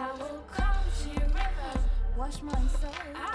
I will come to your river. Wash my soul.